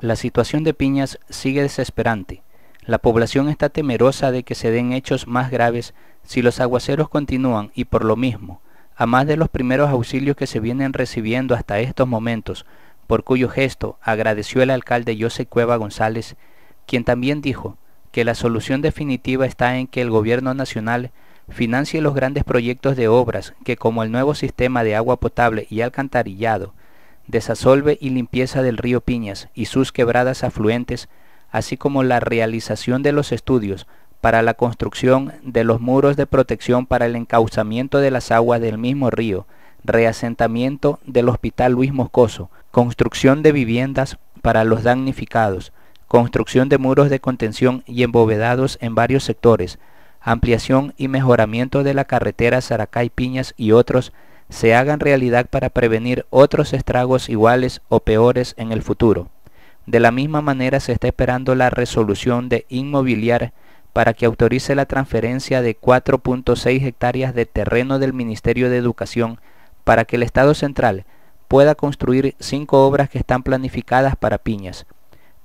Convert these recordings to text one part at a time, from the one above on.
La situación de Piñas sigue desesperante. La población está temerosa de que se den hechos más graves si los aguaceros continúan y por lo mismo, a más de los primeros auxilios que se vienen recibiendo hasta estos momentos, por cuyo gesto agradeció el alcalde José Cueva González, quien también dijo que la solución definitiva está en que el gobierno nacional financie los grandes proyectos de obras que como el nuevo sistema de agua potable y alcantarillado, desasolve y limpieza del río Piñas y sus quebradas afluentes, así como la realización de los estudios para la construcción de los muros de protección para el encauzamiento de las aguas del mismo río, reasentamiento del Hospital Luis Moscoso, construcción de viviendas para los damnificados, construcción de muros de contención y embovedados en varios sectores, ampliación y mejoramiento de la carretera Saracay-Piñas y otros se hagan realidad para prevenir otros estragos iguales o peores en el futuro. De la misma manera se está esperando la resolución de inmobiliar para que autorice la transferencia de 4.6 hectáreas de terreno del Ministerio de Educación para que el Estado central pueda construir cinco obras que están planificadas para Piñas.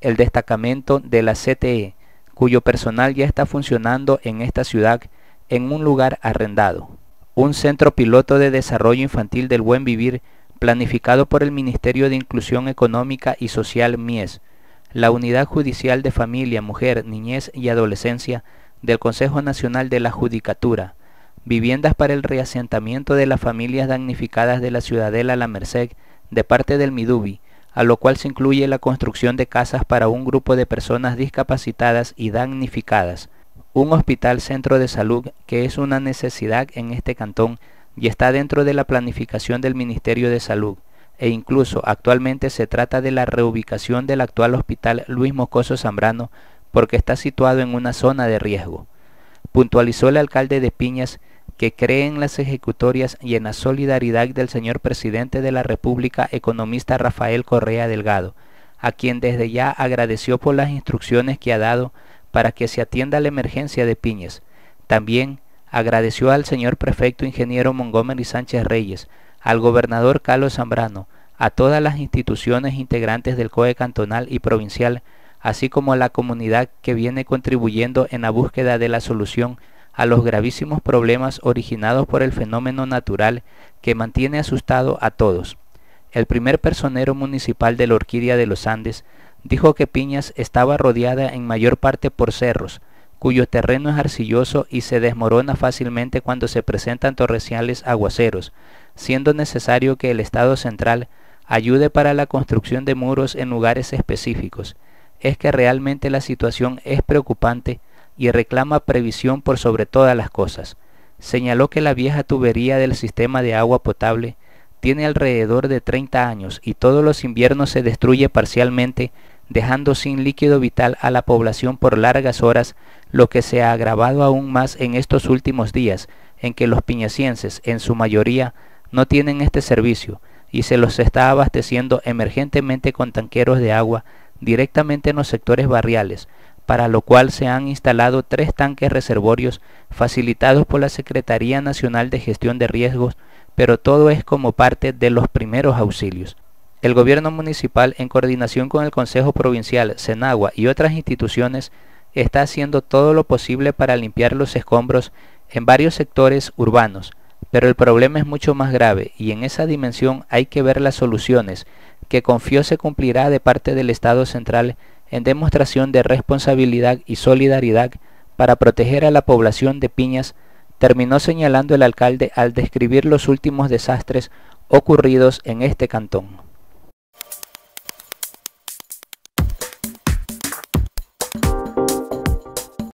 El destacamento de la CTE, cuyo personal ya está funcionando en esta ciudad en un lugar arrendado. Un centro piloto de desarrollo infantil del buen vivir planificado por el Ministerio de Inclusión Económica y Social MIES, la Unidad Judicial de Familia, Mujer, Niñez y Adolescencia del Consejo Nacional de la Judicatura, viviendas para el reasentamiento de las familias damnificadas de la Ciudadela La Merced de parte del Midubi, a lo cual se incluye la construcción de casas para un grupo de personas discapacitadas y damnificadas, un hospital centro de salud que es una necesidad en este cantón y está dentro de la planificación del Ministerio de Salud, e incluso actualmente se trata de la reubicación del actual hospital Luis Mocoso Zambrano porque está situado en una zona de riesgo. Puntualizó el alcalde de Piñas que cree en las ejecutorias y en la solidaridad del señor presidente de la República, economista Rafael Correa Delgado, a quien desde ya agradeció por las instrucciones que ha dado para que se atienda la emergencia de Piñas. También agradeció al señor prefecto ingeniero Montgomery Sánchez Reyes, al gobernador Carlos Zambrano, a todas las instituciones integrantes del COE cantonal y provincial, así como a la comunidad que viene contribuyendo en la búsqueda de la solución a los gravísimos problemas originados por el fenómeno natural que mantiene asustado a todos. El primer personero municipal de la Orquídea de los Andes dijo que Piñas estaba rodeada en mayor parte por cerros, cuyo terreno es arcilloso y se desmorona fácilmente cuando se presentan torrenciales aguaceros, siendo necesario que el Estado central ayude para la construcción de muros en lugares específicos. Es que realmente la situación es preocupante y reclama previsión por sobre todas las cosas. Señaló que la vieja tubería del sistema de agua potable tiene alrededor de 30 años y todos los inviernos se destruye parcialmente, dejando sin líquido vital a la población por largas horas, lo que se ha agravado aún más en estos últimos días, en que los piñacienses, en su mayoría, no tienen este servicio y se los está abasteciendo emergentemente con tanqueros de agua directamente en los sectores barriales, para lo cual se han instalado tres tanques reservorios facilitados por la Secretaría Nacional de Gestión de Riesgos, pero todo es como parte de los primeros auxilios. El gobierno municipal, en coordinación con el Consejo Provincial, Senagua y otras instituciones, está haciendo todo lo posible para limpiar los escombros en varios sectores urbanos, pero el problema es mucho más grave y en esa dimensión hay que ver las soluciones que confío se cumplirá de parte del Estado central en demostración de responsabilidad y solidaridad para proteger a la población de Piñas, terminó señalando el alcalde al describir los últimos desastres ocurridos en este cantón.